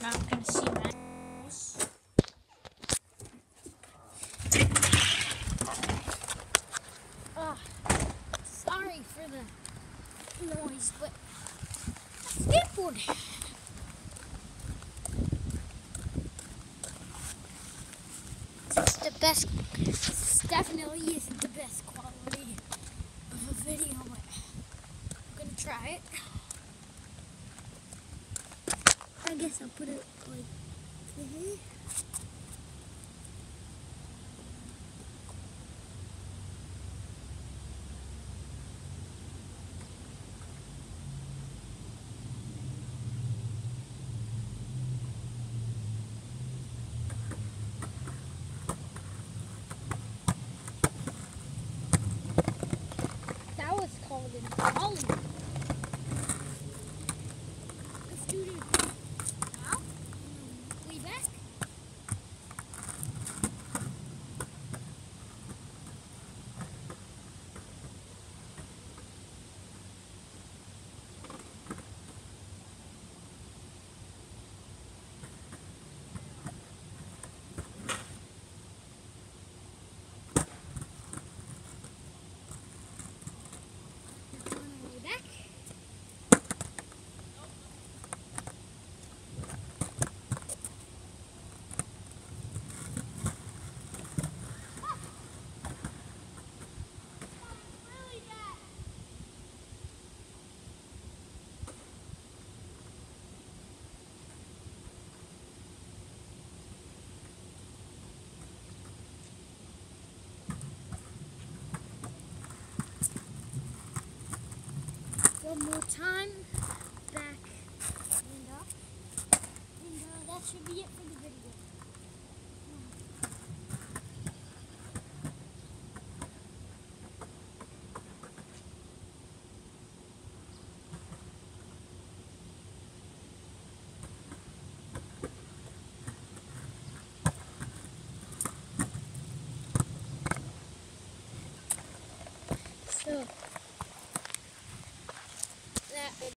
Now I can see my nose. Oh, ah, sorry for the noise, but skateboard. It's the best. It definitely isn't the best. I guess I'll put it like. That was called. Time. Back and up. And uh, that should be it